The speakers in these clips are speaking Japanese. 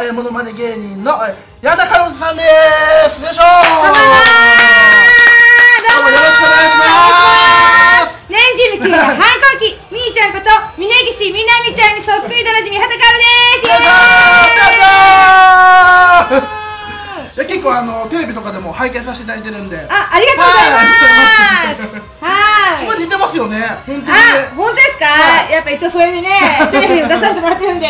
の、えー、モノマネ芸人の、えー、矢田かろうさんです。よいしょー。こんばんはどうもよろしくお願いします。年中無休の反抗期。みーちゃんこと峯岸みなみちゃんにそっくりでおなじみ畑かおですよいしょー。よいしょー。いや結構あのテレビとかでも拝見させていただいてるんで。あ、ありがとうございます。はい。すごい似てますよね。本当にあ、本当ですか、はい。やっぱ一応それでね、テレビに出させてもらってるんで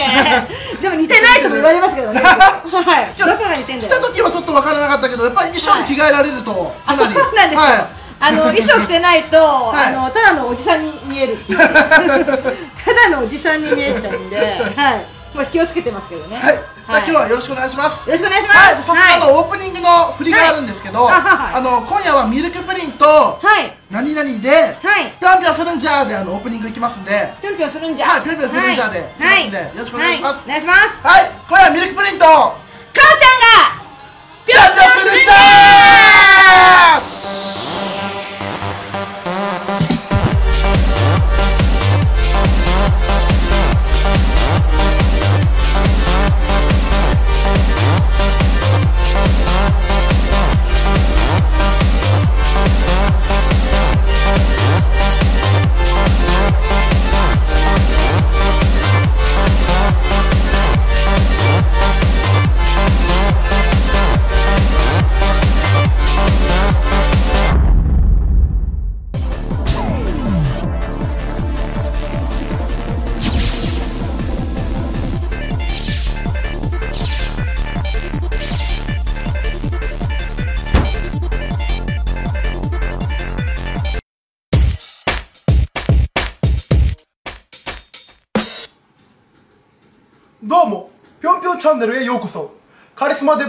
似てないとも言われますけどね。はい。どこが似てんだ来たよ時はちょっと分からなかったけどやっぱり衣装に着替えられるとあ、そう。かなんですよ、はい。あの衣装着てないと、い。あのただのおじさんに見える ただのおじさんに見えちゃうんで、はいまあ、気をつけてますけどね。はい、じゃあ今日はよろしくお願いします。よろしくお願いします。はい、早速あのオープニングの振りがあるんですけど、はい。あの今夜はミルクプリンとはい。何々で、はい。ぴょんぴょんするんじゃーであのオープニングいきますんで。ぴょんぴょんするんじゃ。はいぴょんぴょんするんじゃではい。いきますんでよろしくお願いします。はお願いします。かはい。今夜はミルクプリンとおちゃんがぴょんぴょんするんじゃー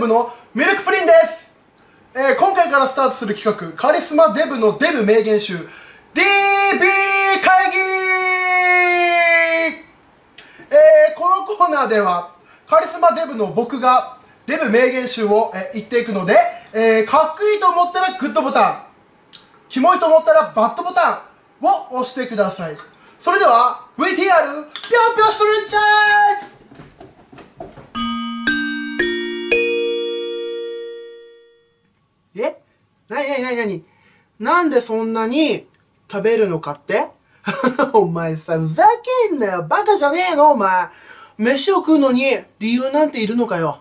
ブのミルクプリンです。えー今回からスタートする企画、カリスマデブのデブ名言集、DB 会議えーこのコーナーでは、カリスマデブの僕がデブ名言集を、えー言っていくので、えーかっこいいと思ったらグッドボタン、キモいと思ったらバッドボタンを押してください。それでは、VTR、ぴょんぴょんするんちゃいになになになんでそんなに食べるのかって？お前さ、ふざけんなよ。バカじゃねえの？お前。飯を食うのに理由なんているのかよ。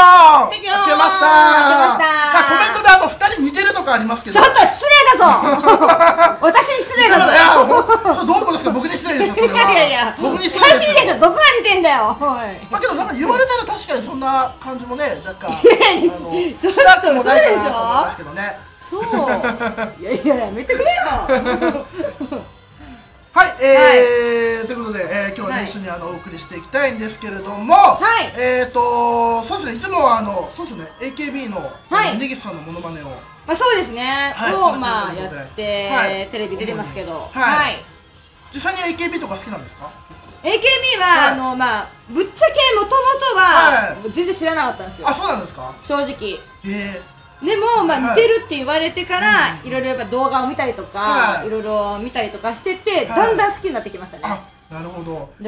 はいぴょんぴょんぴょんぴょん明けました。まコメントであの二人似てるとかありますけど。ちょっと失礼だぞ。私に失礼だぞ。いやそれどういうことですか？僕に失礼ですよそれいはやいやいや。僕に失礼ですどこが似てんだよ。まあけどなんか言われたら確かにそんな感じもね若干あのちょっとしたくもないかなと思いますけどね。そう。いやいややめてくれよ はい、えーということで、えー今日はね、はい。一緒にあのお送りしていきたいんですけれども、はい。えーとそうですねいつもはあのそうですね AKB の、はい。根岸さんのモノマネを。まあそうですね、はいをまあやっでて、はい。テレビ出てますけど、はい。はい。実際に AKB とか好きなんですか？AKB は、はい。あのまあぶっちゃけもともとは、は全然知らなかったんですよ。あそうなんですか？正直。えでも、まあ、はい似てるって言われてから、い。ろいろやっぱ動画を見たりとか、はい。い、ろいろ見たりとかしてて、はい。だんだん好きになってきましたー、ね。あなるほど。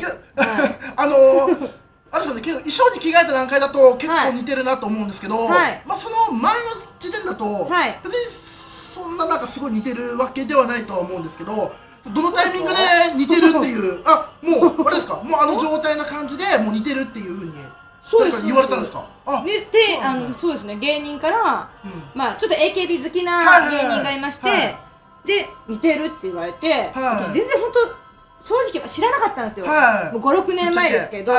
あのーあれですよねけど衣装に着替えた段階だと結はい構似てるなと思うんですけど、はい。まあその前の時点だと、はい。別にそんななんかすごい似てるわけではないとは思うんですけどどのタイミングで似てるっていうあもうあれですか？もうあの状態な感じでもう似てるっていうそうです。言われたんですか？あでであのそうですね。芸人から、うん。まあちょっと AKB 好きはいな芸人がいまして、はい。で似てるって言われて、私全然本当正直知らなかったんですよ、はい。もう56年前ですけど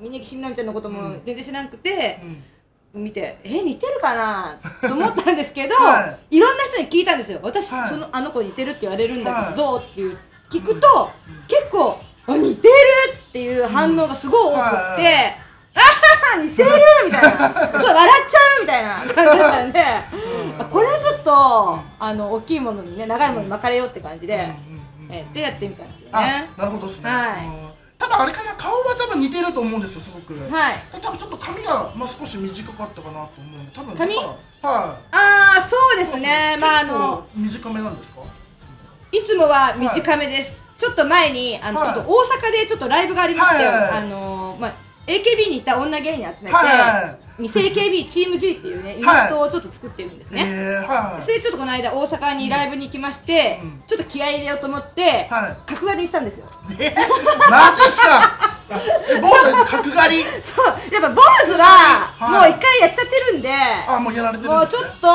峯岸みなみちゃんのことも全然知らなくて、うん。見てえ似てるかな？と思ったんですけど、はい。ろんな人に聞いたんですよ。私、はい。そのあの子似てるって言われるんだけど、はい。どうっていう聞くと、結構あ似てるっていう反応がすごい多くって、はいあはは似てるみたいな。ちょっと笑っちゃうみたいな。感じだったんで、あこれはちょっとと、あの大きいものにね長いものに巻かれようって感じで、うんうんうんえーでやってみたんですよあねなるほどですね。はい。うん多分あれかな顔は多分似てると思うんですよすごく。はい。多分ちょっと髪が、まあ、少し短かったかなと思う多分髪はい。ああそうですね。まああの短めなんですか？いつもは短めです、ちょっと前にあの、はい。ちょっと大阪でちょっとライブがありまして、はいはいはい。あのまあ AKB にいた女芸人集めて、はい。はいはい偽 AKB チーム G っていうねユニットをちょっと作ってるんですね、えー、はい。それでちょっとこの間大阪にライブに行きまして、うん。ちょっと気合い入れようと思って、はい。角刈りにしたんですよ。えマジっすか？え坊主角刈り？そう。やっぱ坊主ははい。もう一回やっちゃってるんで、あもうやられてるもうちょっと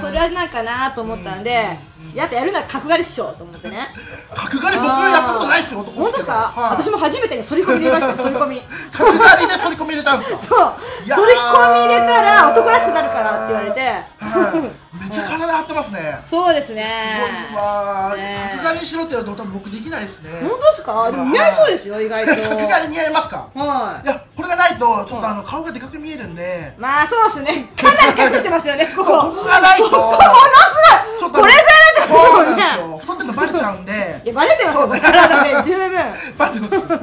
それはなんかなと思ったんで、やっぱやるなら角刈りっしょと思ってね。角刈り僕やったことないっすよ男本当ですか、はい。私も初めてね反り込み入れましたよ反り込み。角刈りで反り込み入れたんですか？そう。反り込み入れたら男らしくなるからって言われて。はい。めっちゃ体張ってますね。そうですすねごい。わね角刈りにしろって言われても多分僕できないですね。本当ですか？でも似合いそうですよ意外と。角刈り似合いますか？はい。やこれがないとちょっとあの顔がでかく見えるんで。まあそうですね。かなり隠してますよねここ。ここがないと。ここものすちょっとごいこれぐらいだったそうなんですよ。太ってるのバレちゃうんで。いやバレてますよ。体で 十分。バレてます。はい。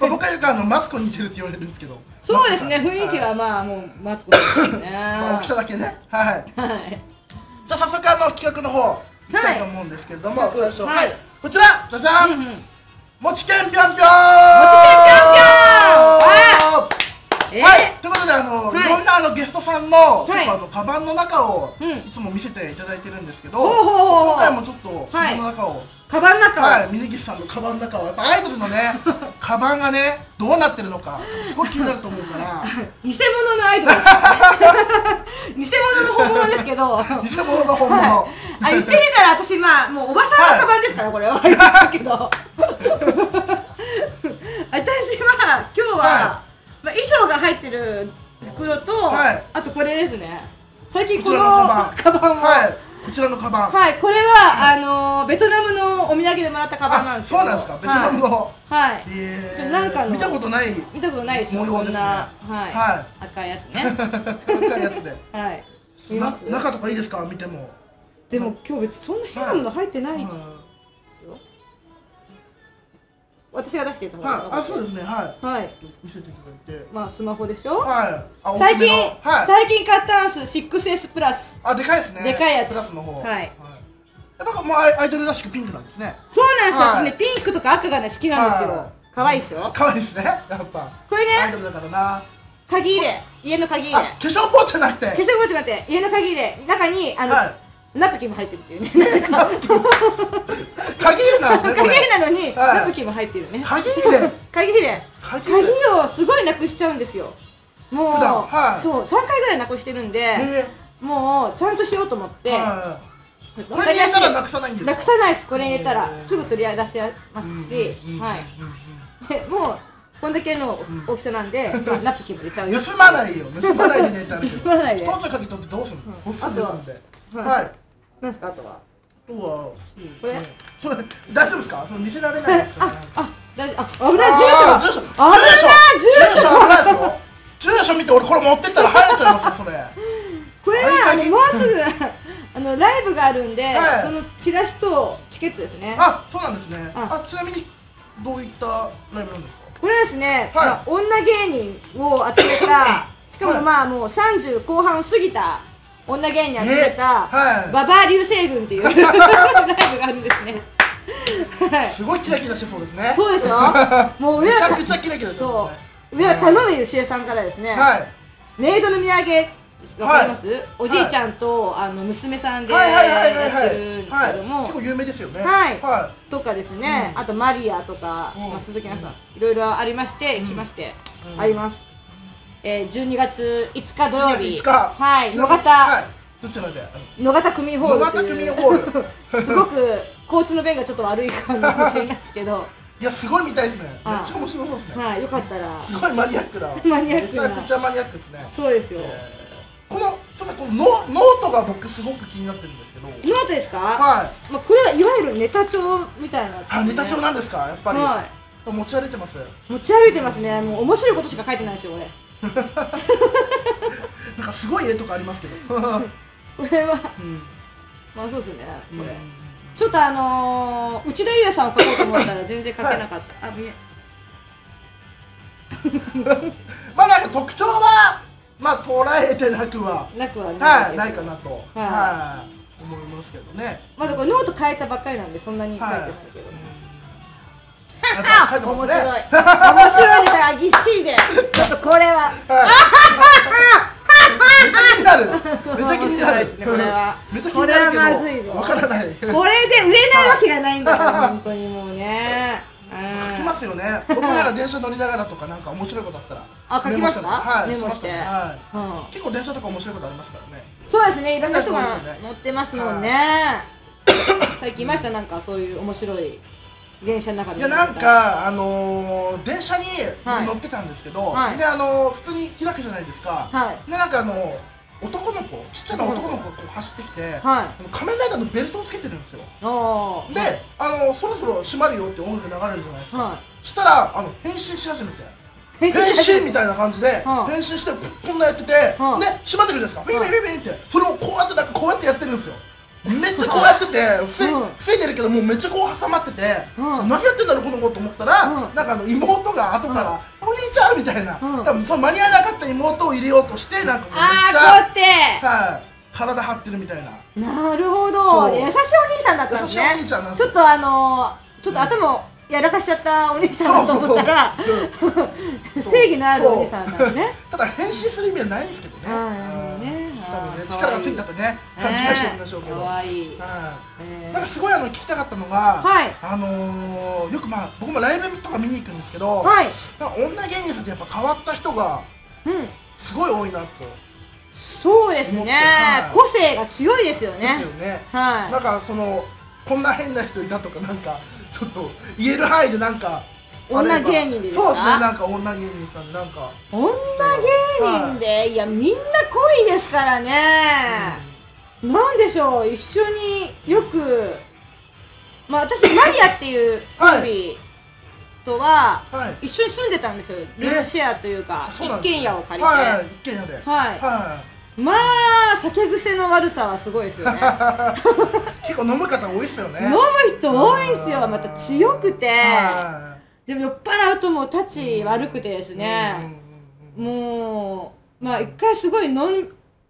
まあ僕はよくあのマツコに似てるって言われるんですけど。そうですね雰囲気はまあもうマツコですよねまあ大きさだけね。はいはい。じゃあ早速あの企画の方いきたいと思うんですけれども、最初はい。はい。こちら。じゃじゃん、うんうん。もちけんぴょんぴょん。もちけんぴょんぴょんえー。はい、ということであの、はい。い、ろんなあのゲストさんの、はい。ちょっとあのカバンの中を、うん。いつも見せていただいてるんですけど、今回もちょっとカはいの中を、カバンの中はい、峯岸さんのカバンの中をやっぱアイドルのね カバンがねどうなってるのかすごい気になると思うから。偽物のアイドルですね。偽物の本物ですけど。偽物の本物、は いあ言ってみたら私まあもうおばさんのカバンですから、これは。言ったけど。私は今日は、はが入ってる袋と、はい。あとこれですね。最近このカバン。カバンをはい。こちらのカバン、はい、これは、あのベトナムのお土産でもらったカバンなんあですそうなんですか。ベトナムの、はい、はいえー。ちょなんかの見たことない。見たことないでしょこ模様ですね。んな、はい。は赤いやつね。赤いやつで。はい。見ます？な中とかいいですか？見ても、でも今日別にそんな変なもの入ってない。はよ、私が出していたい、方がい。いですかはい、あそうですね。はい。はい。見せていただいて。まあスマホでしょ、はい。あ最近、はい。最近買ったんです 6S プラス。あでかいですね。でかいやつ。プラスの方。はい。やっぱもうアイドルらしくピンクなんですね。そうなんですよ、はい。私ねピンクとか赤がね好きなんですよ、はい。可愛いでしょ？可愛いですね。やっぱ。これねアイドルだからな。鍵入れ。家の鍵入あれ化粧ポーチじゃなくて。化粧ポーチがあって家の鍵入れ。中にあの、はいナプキンも入ってるっていうね。鍵入れなんですねこ鍵入れれなのに、はい。ナプキンも入ってるね。鍵入れ鍵入れ鍵をすごいなくしちゃうんですよ。もう、はい。そう3回ぐらいなくしてるんで、え。もうちゃんとしようと思って、これに入れたらなくさないんですか？なくさないです。これ入れたらすぐ取り出せますし、はい。で もうこんだけの大きさなんで、まあナプキンも入れちゃうよ。盗まないよ。盗まないでねってあるけど。盗まないで。一つ鍵取ってどうするの？あとははい。なんですかあとは？うわ。これそれ大丈夫ですか？それ見せられないですか？ねあ大丈夫。あ危ない住所住所。危ない住所。危ない住所見て俺これ持ってったら入れちゃいますよそれ。これはもうすぐ あのライブがあるんで、はい。そのチラシとチケットですね。あそうなんですね。あ。あちなみにどういったライブなんですか？これはですね、女芸人を集めた しかもまあもう30後半を過ぎた女芸人を集めた、えはい。ババア流星群っていう ライブがあるんですね。はい。すごいキラキラしてそうですね。そうでしょ もう上はめちゃくちゃキラキラしてそう上は田上義恵さんからですね、はい。メイドの土産わかります、はい。おじいちゃんと、あの娘さんでやはいはいはいはい。ってるんですはいけども、結構有名ですよね。はい。はとかですね、あとマリアとか、うん。まあ、鈴木奈さん、いろいろありまして、来まして、あります、えー、12月5日土曜い日5日はい。野方、はい。どちらで？野方区民ホール。野方区民ホール。すごく交通の便がちょっと悪い感じかもしれないですけど。いやすごい見たいですね。めあ。っちゃ面白そうですね。はいよかったら。すごいマニアックだ マニアックな。めちゃくちゃマニアックですね。そうですよ、このすいませんこのノノートが僕すごく気になってるんですけど。ノートですか、はい。まあ、これはいわゆるネタ帳みたいなね。あネタ帳なんですか？やっぱり。は持ち歩いてます？持ち歩いてますね。もう面白いことしか書いてないですよこれなんかすごい絵とかありますけど。う んこれは。まあそうですねこれ、うんちょっとあのー、内田裕也さんを書こうと思ったら全然書けなかった、あ見え。まあなんか特徴はまあ捉えてなくはなくははいないかなと。はい。はい。思いますけどね。まだこれノート変えたばっかりなんでそんなに書いてないけど、やっぱ書いてますね面白い。面白いネタがぎっしりで。ちょっとこれは。めっちゃ気になる。めっちゃ気になる。ねこれは。めっちゃ気になまずいぞ。どわからない。これで売れないわけがないんだから本当にもうね。書きますよね。僕なんか電車乗りながらとかなんか面白いことあったら。あ書きますか？はいメモして。しますはい。うん。結構電車とか面白いことありますからね。そうですね。いろんな人が乗ってますもんね。最近いました？なんかそういう面白い電車の中で。いやなんかあのー電車にはい。乗ってたんですけど、はい。であのー普通に開くじゃないですか、はい。でなんかあの男の子ちっちゃな男の子がこう走ってきて、はい。仮面ライダーのベルトをつけてるんですよ。で、あのそろそろ閉まるよって音楽流れるじゃないですか、はい。そしたらあの変身し始めて。変変身みたいな感じで、はい。変身してこんなやってて、はい。で閉まってくるじゃないですか。ピンピンピンピンって。それをこうやってなんかこうやってやってるんですよめっちゃこうやってて防いでるけどもうめっちゃこう挟まってて、うん。何やってんだろうこの子と思ったら、うん。なんかあの妹が後から「お兄ちゃん」みたいな、うん。多分その間に合わなかった妹を入れようとしてなんかこうめっちゃああこうやって。はい、体張ってるみたいな。なるほそどう。優しいお兄さんだったんですね。優しいお兄ちゃんなんちょっとあのー、ちょっと頭をやらかしちゃったお兄さんだと思ったら 正義のあるお兄さんなんですねただ変身する意味はないんですけどね。あーなるほどね。うん多分ね力がついたってね。感じがしてるんでしょうけど、なんかすごいあの聞きたかったのが、はい。あのー、よくまあ僕もライブとか見に行くんですけど、女芸人さんってやっぱ変わった人がうん。すごい多いなと。そうですね、個性が強いですよですね。なんかそのこんな変な人いたとかなんかちょっと言える範囲でなんか女芸人でですか？そうですねなんか女芸人さんなんか。女芸人で、い、やみんな恋ですからね、なんでしょう？一緒によくまあ私マリアっていうコンビとは、はい。一緒に住んでたんですよ。ルームシェアというか一軒家を借りて、はい一軒家で。はい。はまあ酒癖の悪さはすごいですよね。い 結構飲む方多いですよね。飲む人多いんですよ。また強くて。はでも酔っ払うともう立ち悪くてですね。もうまあ一回すごい飲ん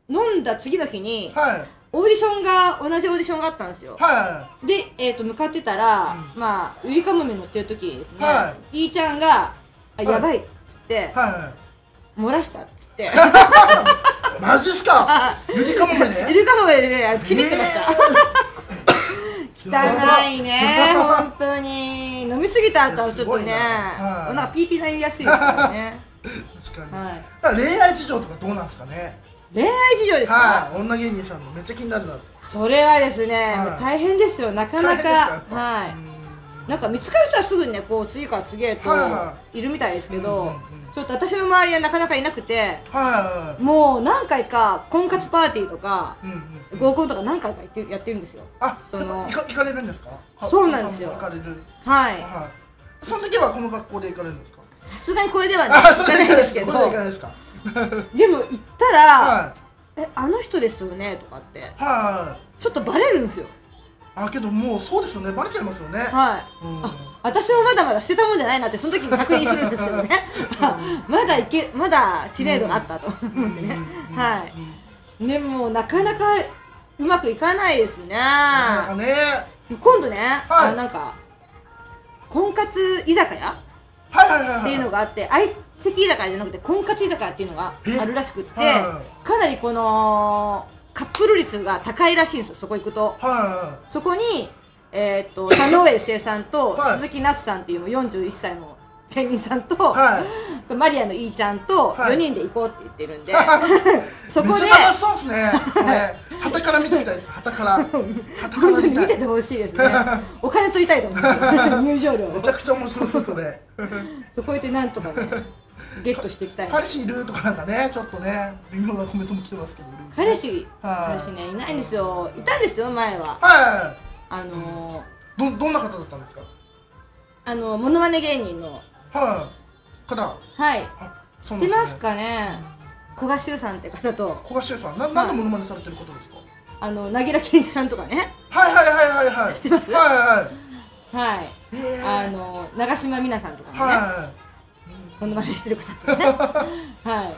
飲んだ次の日にいはい。オーディションが同じオーディションがあったんですよ。はで、えー、と向かってたら、まあゆりかもめ乗ってる時にですね、、はい。いちゃんが「あやばい」っつって、いは漏らしたっつって。い マジっすか？ゆりかもめゆねりかもめでねちびってました、汚いね。本当に。飲みすぎた後はちょっとね。はい。なんかピーピーなりやすいですからね。確かに、はい。恋愛事情とかどうなんですかね？恋愛事情ですか、はい。女芸人さんのめっちゃ気になるなそれはですね、大変ですよ。なかなか。はい。うん。なんか見つかる人はすぐにねこう次から次へとはいはいるみたいですけど、うんうんうんちょっと私の周りはなかなかいなくてはもう何回か婚活パーティーとかい、うんうん、合コンとか何回か行ってやってるんですよ。あその行か行かれるんですか？はそうなんですよ。行かれる。はい。はいその時はこの学校で行かれるんですか？さすがにこれでは行かないですけど。で行かないですか？でも行ったらは「えあの人ですよね」とかって。いはい。ちょっとバレるんですよ。あけどもうそうですよね。バレちゃいますよね。はい。うん。あ私もまだまだ捨てたもんじゃないなってその時に確認するんですけどね。あまだいけまだ知名度があったと思ってね。はい。でもなかなかうまくいかないですね。ね。今度ね、はい。あなんか婚活居酒屋はいはいはいはい。っていうのがあって相席居酒屋じゃなくて婚活居酒屋っていうのがえ？あるらしくってはかなりこのカップル率が高いらしいんですよそこ行くと。はそこに、えー、と田上茂恵さんとはい。鈴木那須さんっていうもう41歳の芸人さんと、は マリアのいいちゃんとはい。4人で行こうって言ってるんで、い そこでめっちゃ楽しそうですね。そ れ旗から見てみたいです。旗から。旗から見ててほしいですね。お金取りたいと思うんです。よ入場料めちゃくちゃ面白そうそれ。そこ行ってなんとかねゲットしていきたい彼氏いるとかなんかねちょっとね微妙なコメントも来てますけど彼氏はい。彼氏ねいないんですよ。いたんですよ前は。はあのいどどんな方だったんですか？ー、あのモノマネ芸人の。はい方。はい。知ってますかね？古賀修さんって方と。小賀修さん。な何のモノマネされてる方ですか？あの凪良健一さんとかね。はいはいはいはいはい。知ってます？はいはいはい。へー。あの長島みなさんとかもね、はこんな真似してる方とかね。はい。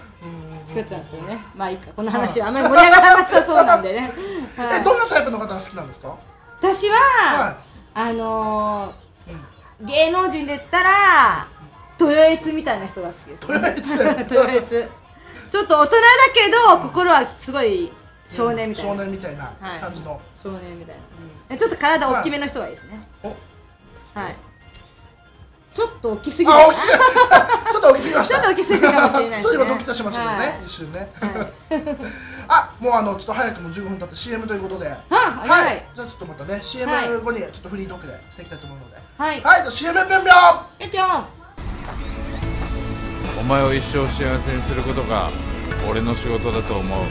作ってたんですけどね。まあいいか。この話はあんまり盛り上がらなさそうなんでね、いはい。えどんなタイプの方が好きなんですか？私は、はい。あのー芸能人で言ったら豊悦みたいな人が好きです。豊悦 ちょっと大人だけど心はすごい少年みたいな、少年みたいなはい。感じの。少年みたいな、ちょっと体大きめの人がいいですね。おはい。ちょっと大きすぎ ちょっと大きすぎました。ちょっと大きすぎるかもしれないね。ちょっと今ドキッとしましたけどね、はい。一瞬ね、はいあもうあのちょっと早くも15分経って CM ということで。あ早い。じゃあちょっとまたね CM はい。後にちょっとフリートークでしていきたいと思うので。はい。はいじゃあ CM ぴょんぴょんぴょんお前を一生幸せにすることが俺の仕事だと思う。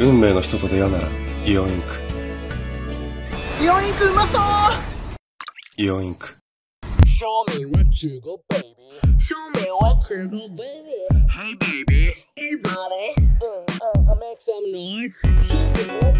運命の人と出会うならイオンインク。イオンインクうまそう。イオンインク。Show me what you got, baby. Show me what you got, baby. Hey, baby. Hey, buddy. Uh, uh, make some noise. Show me what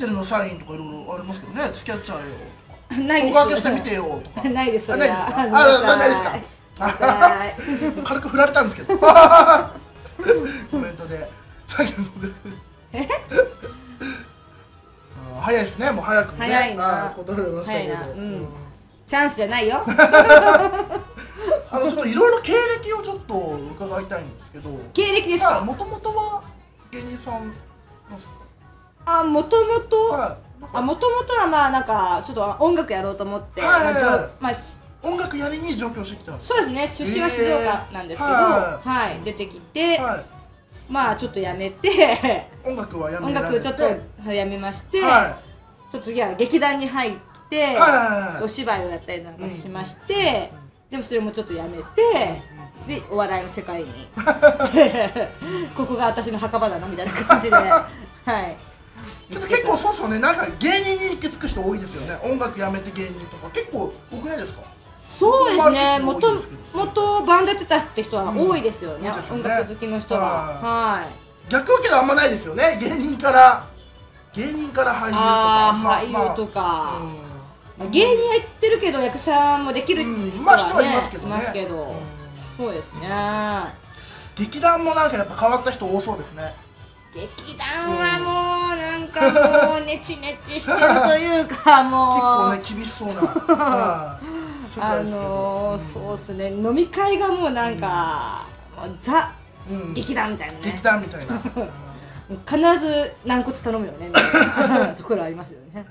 してるのサインとかいろいろありますけどね。付き合っちゃうよ。ないです。告白してみてよとか。ないですそあないですか？あないです。か？はい。軽く振られたんですけど。コメントで。さっき早いですね。もう早くもね。早いな。答えられましたけど、うん。チャンスじゃないよ。あのちょっといろいろ経歴をちょっと伺いたいんですけど。経歴ですか？もともとは芸人さんなんですあもともとあもともとはまあなんかちょっと音楽やろうと思って、はいはいはい。まあ音楽やりに上京してきた。そうですね出身は静岡なんですけど、へーははい、出てきて、はい。まあちょっとやめて 音楽はやめ音楽ちょっとやめまして、はちょっと次は劇団に入って、いはいはいはい。お芝居をやったりなんかしまして、でもそれもちょっとやめて、でお笑いの世界に。ここが私の墓場だなみたいな感じで。はい結構そうっすよね。なんか芸人に行き着く人多いですよね。音楽やめて芸人とか。結構多くないですか？そうですね。僕も元多いですけど。元バンドやってたって人は多いですよね,、多いですよね。音楽好きの人は。ははい。逆はけどあんまないですよね。芸人から芸人から俳優とか。俳優とか、まあまあ芸人やってるけど役者もできるっていう人は、ねうんまあ人はいますけどね。いますけど。そうですね。劇団もなんかやっぱ変わった人多そうですね。劇団はもうなんかもうネチネチしてるというかもう 結構ね厳しそうな。あのー、そうですね。飲み会がもうなんか、もうザ、うん。劇団みたいなね。劇団みたいな。必ず軟骨頼むよねみたいな。ところありますよね。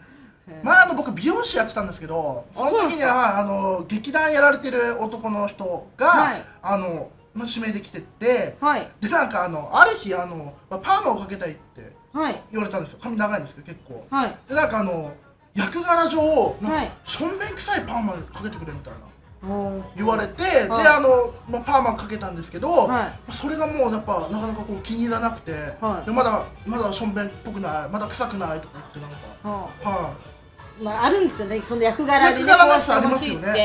前あの僕美容師やってたんですけどその時にははいあの劇団やられてる男の人が、はい。あのまあ指名できてって、はい。でなんかあのある日あの、まあパーマをかけたいってはい。言われたんですよ。髪長いんですけど結構。はい。でなんかあの役柄上なんしょんべん臭いパーマかけてくれみたいな言われて、はいであの、まあ、パーマかけたんですけど、はい。それがもうやっぱなかなかこう気に入らなくて、はい。でまだまだしょんべんっぽくないまだ臭くないとか言ってなんかははあまあ、あるんですよね。その役柄でね役柄のやつこうしてほしいって、あり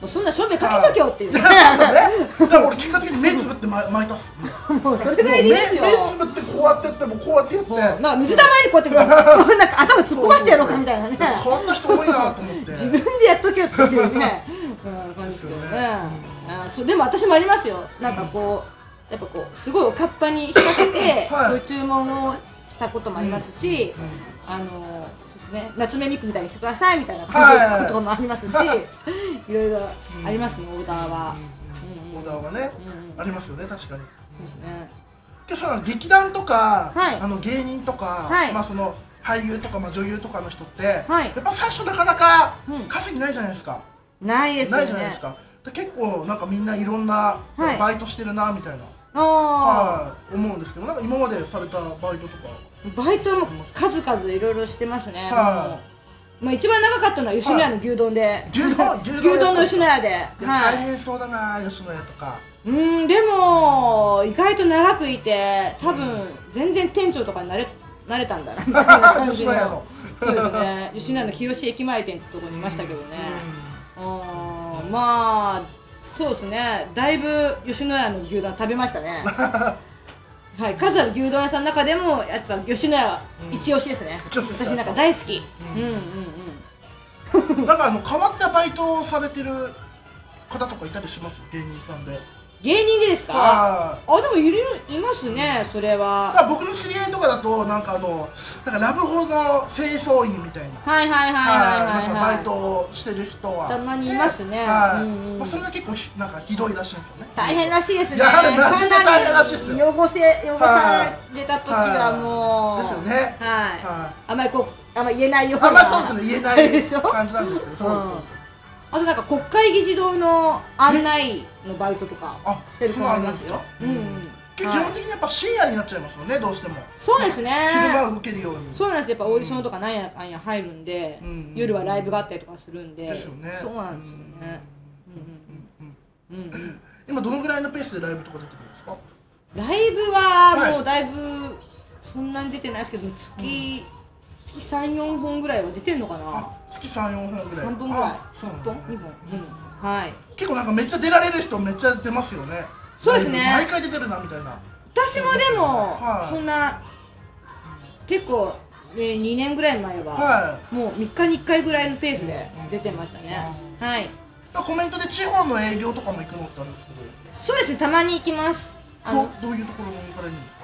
もうそんな証明かけとけよっていう。ねい、そうね。だから俺結果的に目つぶってま巻いたっすもうそれぐらいでいいですよ。目目つぶってこうやってやってもうこうやってやって。なんか水溜まりにこうやってなんか頭突っ込ませてやろうかみたいなね。変わった人多いなと思って。自分でやっとけよっていうね、うん、感じですけどねあそうでも私もありますよ。なんかこうやっぱこうすごいおかっぱに仕掛けて、はい。そういう注文をしたこともありますし、あのそうですね夏目ミクみたいにしてくださいみたいなこともありますし、いろいろありますね、オーダーは、オーダーはね、ありますよね確かに。ですね。でその劇団とか、はい。あの芸人とか、はい。まあその俳優とか、まあ、女優とかの人って、はい。やっぱ最初なかなかうん。稼ぎないじゃないですか。ないですないじゃないですか。で結構なんかみんないろんなはい。バイトしてるなみたいな、あはい。思うんですけどなんか今までされたバイトとかあバイトも数々いろいろしてますね、はまあ、一番長かったのは吉野家の牛丼で、牛丼牛牛丼の吉野家で、はい。大変そうだな吉野家とか。うーんでも意外と長くいて多分全然店長とかになれなれたんだな。みたいな感じ吉野家の。そうですね。吉野家の日吉駅前店ってとこにいましたけどね、あーまあそうですね。だいぶ吉野家の牛丼食べましたね はい数ある牛丼屋さんの中でもやっぱ吉野家一押しですね、一押しですか？私なんか大好き、うん、うんうん。なんかあの変わったバイトをされてる方とかいたりします？芸人さんで芸人でですか？はあでもいるいますねそれは。僕の知り合いとかだとなんかあのなんかラブホの清掃員みたいな。はいはいはいはいはいはいなんかバイトをしてる人は。たまにいますね。まあ、それが結構ひなんかひどいらしいんですよね。大変らしいですね。いやあれマジで大変らしいですよ。汚せ汚された時はもう、はい。ですよね。はい、はい。あまりこうあんまり言えないような。あんまりそうですね。言えない感じなんですけど。そうですあとなんか国会議事堂の案内のバイトとかあしてる子もいますよそうなんですか？うん。うん。基はい。本的にやっぱ深夜になっちゃいますよねどうしても。そうですね。昼間動けるように。そうなんです。やっぱオーディションとかなんやかんや入るんで、うん夜はライブがあったりとかするんで。ですよね。そうなんですよね。うんうんうんうん。うん今どのぐらいのペースでライブとか出てるんですか？ライブははいもうだいぶそんなに出てないですけど月、月34本ぐらいは出てるのかな？あ月34本ぐらい。3本ぐらい。あそうなん1本だね2本。うん。はい。結構なんかめっちゃ出られる人めっちゃ出ますよね。そうですね。毎回出てるなみたいな。私もでも、はい。そんな結構、ね、2年ぐらい前は、はもう3日に1回ぐらいのペースで出てましたね、はい。コメントで地方の営業とかも行くのってあるんですけど。そうですねたまに行きます。どどういうところに行かれるんですか？ん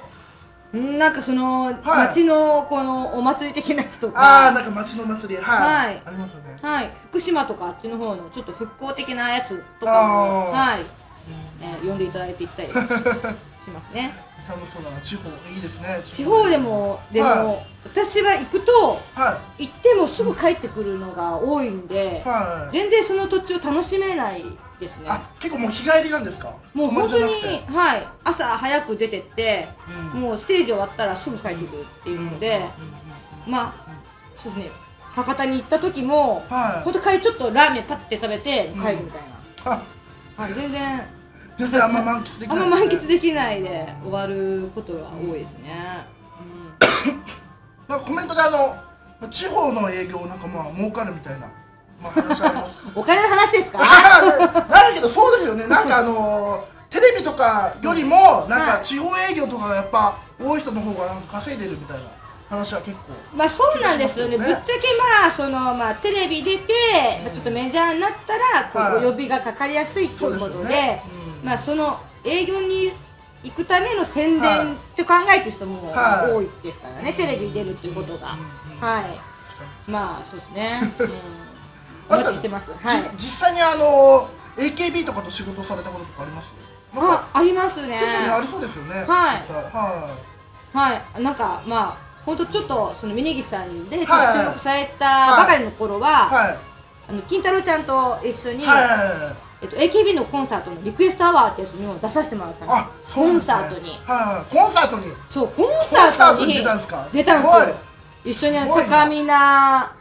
なんかその、はい。町のこのお祭り的なやつとあか。あなんか町の祭り。はい、はい。ありますよね。はい、福島とかあっちの方のちょっと復興的なやつとかもはい、えー呼んでいただいていったりしますね。楽しそうだな。地方いいですね。地方でもでも、は私が行くとは行ってもすぐ帰ってくるのが多いんでい、はい。全然その土地を楽しめないですね。あ結構もう日帰りなんですか？もう本当にはい。朝早く出てって、うん。もうステージ終わったらすぐ帰ってくるっていうので、まあそうですね。博多に行った時も、はい。本当帰りちょっとラーメンパッて食べて帰るみたいな、あはい、全然全然あんま満喫できない。あんま満喫できないで終わることが多いですね、なんかコメントであの地方の営業なんかまあ儲かるみたいな、まあ、話あります。お金の話ですか？なんだけどそうですよね。なんかあのーテレビとかよりもなんはいか地方営業とかがやっぱ多い人の方がなんか稼いでるみたいな話は結構。まあそうなんですよね。ね。ぶっちゃけまあそのまあテレビ出て、まあちょっとメジャーになったらこはい。うお呼びがかかりやすいっていうことでねうんまあその営業に行くための宣はい伝って考えてる人もはい。多いですからね、テレビに出るっていうことが、はい。まあそうですね、うん、お待ちしてます。はい。じ実際にあのー AKB とかと仕事されたこととかあります？あありますね。ですよねありそうですよね。はい。絶対。ははい。なんかまあ本当ちょっとその峯岸さんで注目されたばかりの頃は、いはい。あの金太郎ちゃんと一緒に、はい。はい。はい。えっと、AKB のコンサートのリクエストアワーってやつにも出させてもらったんです。コンサートに。はい。はい。コンサートに。そうコンサートに。出たんですか？出たんですよ。一緒に高見な、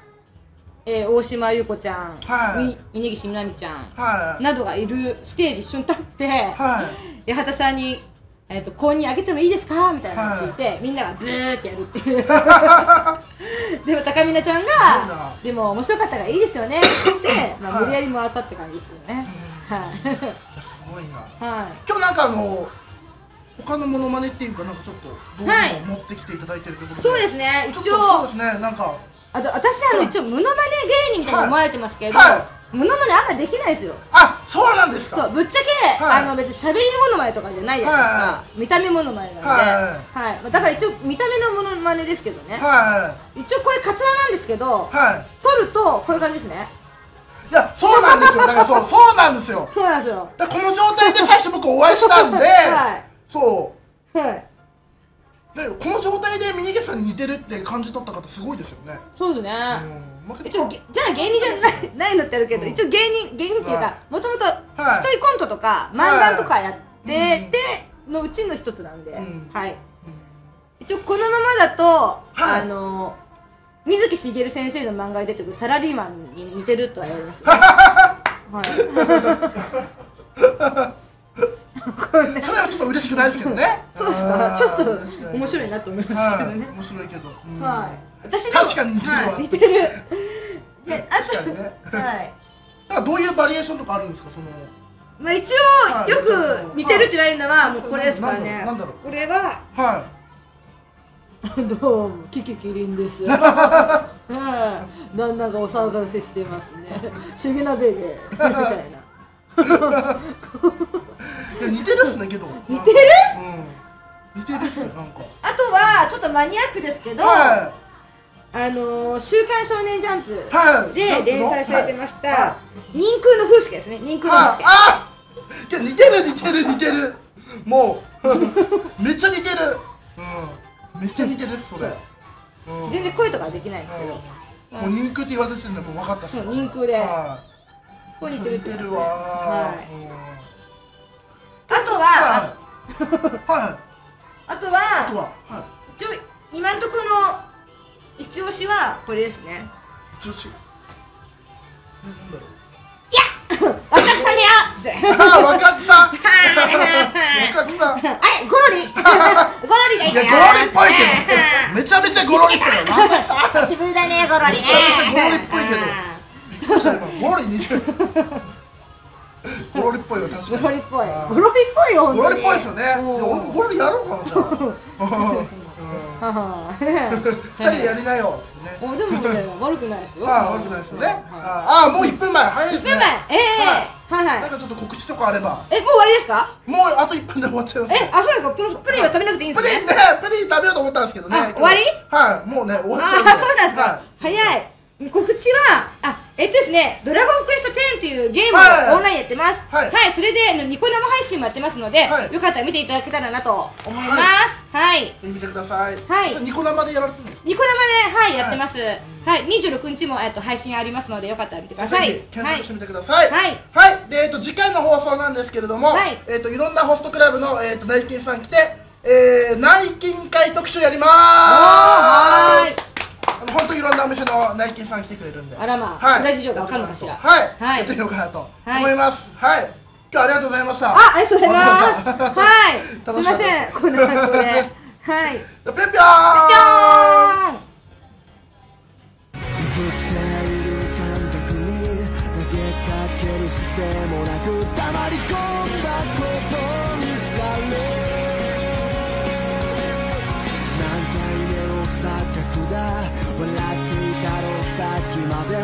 えー大島優子ちゃん、はい。み峯岸みなみちゃんはい。などがいるステージ一緒に立って、は八幡さんに、えー、と公認あげてもいいですか？みたいなの聞いて、みんながブーってやるっていう。でも高見なちゃんがでも面白かったからいいですよね。って言って、まあ、はい無理やりもらったって感じですけどね、はい。すごいな。はい。今日なんかあの他のモノマネっていうかなんかちょっと動画はい。を持ってきていただいてるということで、そうですね。一応とそうですね。なんかあと私あの一応モノマネ芸人みたいに思われてますけど、はい。モノマネあんまできないですよ。あそうなんですか。そうぶっちゃけ、はい。あの別に喋りモノマネとかじゃないじゃないですか、は見た目モノマネなんで、ははい。まあだから一応見た目のモノマネですけどね、は一応これカツラなんですけど、いはい。撮るとこういう感じですね。いやそうなんですよ。だからそうそうなんですよ。そうなんですよ。この状態で最初僕お会いしたんで、はい。そはい、うでこの状態で峯岸さんに似てるって感じ取った方すごいですよね。そうですね、うん。一応げじゃあ芸人じゃないないのってあるけど、一応芸人芸人っていうはかもともとはい。一人コントとか漫談とかやっててのうちの一つなんで、ん。はい。一応このままだと、はい。あの水木しげる先生の漫画に出てくるサラリーマンに似てるとは言われます、はい それはちょっと嬉しくないですけどね。そうですか。ちょっと面白いなと思いましたけどね。はい面白いけど。うん。はい。私の確かに似てるわ。はい。似てる。であ確かにね。とはい。なんかどういうバリエーションとかあるんですかその。まあ一はい応よく似てるって言われるのはもうこれですからね。なんだろうこれははどうもキキキリンです はい。旦那がお騒がせしてますね。シゲナベベ。みたいないいや似てるっすねけど。似てる？うん。似てるっすねなんか。あとはちょっとマニアックですけど、はあのー「週刊少年ジャンプ」で連載されてました、は人空の風助ですね。人空の風助ああいや似てる似てる似てる。もう めっちゃ似てる。うん。めっちゃ似てるっすそれ。う。ん全然声とかはできないんですけど、もう人空って言われてるんでもう分かったっすそう人空で。はい似てるってるわ。はい。うんあとは、はい。はいあとはあとははい。一応今のところの一押しはこれですね。女子なんだろう若草さんだよ！つってああ若草はい。若草あれゴロリ。ゴロリがいいやゴロリっぽいけど。めちゃめちゃゴロリっぽい 久しぶりだねゴロリ。ねめちゃめちゃゴロリっぽいけどゴロリ似てるゴロリっぽいわ確かに。ゴロリっぽい。ゴロリっぽいよゴロリっぽいですよね。ゴロリやろうかなじゃあ。は二人やりなよっつってね。いおでもね悪くないですよ。ああ悪くないですよね。はい。ああもう1分前早いですね。1分前。ええはい。はいなんかちょっと告知とかあれば。えもう終わりですか？もうあと1分で終わっちゃいますえあそうですか。プリンは食べなくていいんですね。プリンねプリン食べようと思ったんですけどね。あ終わり？はいもうね終わっちゃうんあそうなんですか、は早い告知はあえっとですね「ドラゴンクエスト10」っていうゲームはい。をオンラインやってます。はい。それでニコ生配信もやってますので、はい。よかったら見ていただけたらなと思います。はい、い。見てください。はい。ニコ生でやられてるんですニコ生ではいやってます。はい、26日も、えっと、配信ありますのでよかったら見てください。検索してみてください。はい。はい。でえっと次回の放送なんですけれどもはい。えっといろんなホストクラブのえっと内勤さん来てえー内勤会特集やりまーす。はーい。あの本当いろんなお店の内勤さん来てくれるんで。あらまあはい。裏事情がわかるのかしら。はいはい。やってみようかなとはい思います。はい。今日はありがとうございました。あありがとうございます。はい。すい楽しかったません。こんな格好で。はい。ぴょんぴょーん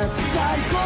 まで